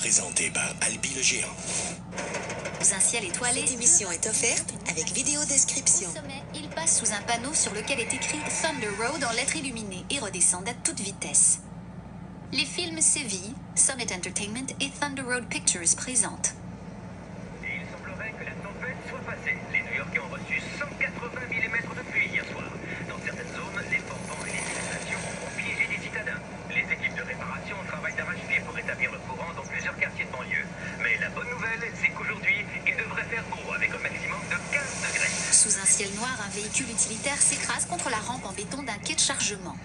présenté par Albi le géant. Sous un ciel étoilé, Cette émission est offerte avec vidéo au description. sommet, il passe sous un panneau sur lequel est écrit Thunder Road en lettres illuminées et redescend à toute vitesse. Les films Séville, Summit Entertainment et Thunder Road Pictures présentent. Beau avec un maximum de 15 degrés. Sous un ciel noir, un véhicule utilitaire s'écrase contre la rampe en béton d'un quai de chargement.